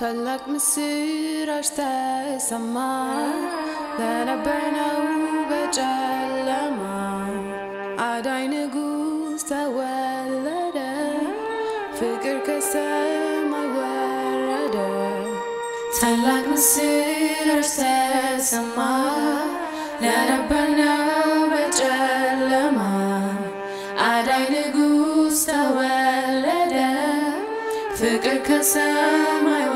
طلق مسير اشتاق سما لنا بنا وبجلما عداي نقوس تولد فكر كسما ورد طلق مسير اشتاق سما لنا بنا وبجلما عداي نقوس تولد فكر كسما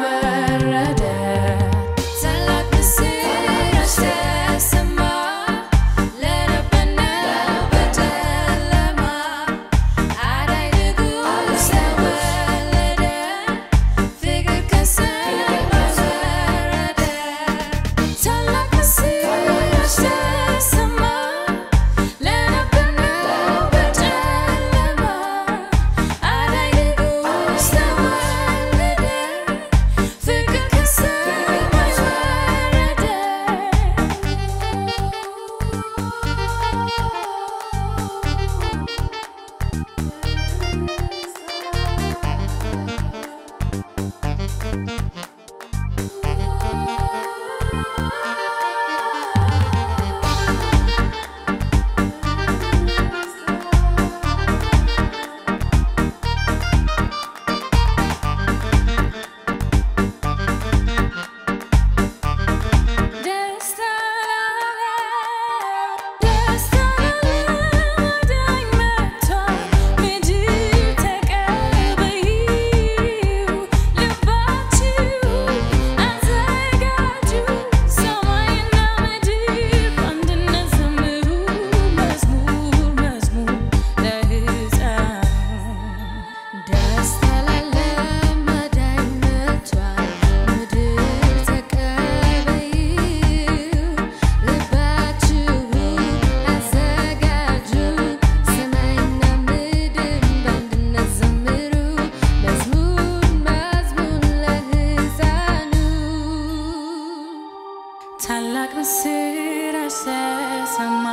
ታላቅ ምስራች ተሰማ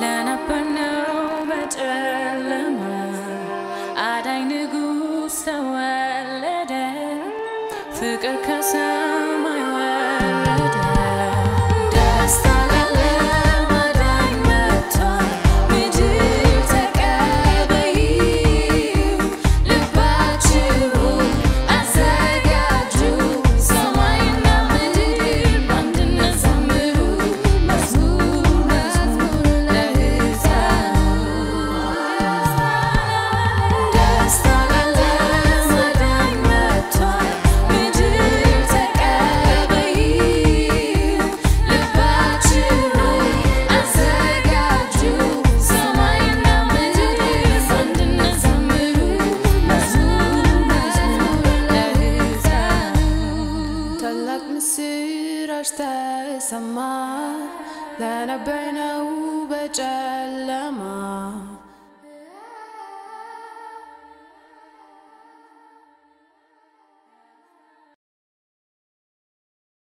ለነበርነው በጨለማ አዳኝ ንጉሥ ተወለደ። ፍቅር ከሰው ሰማ ለነበርነው በጨለማ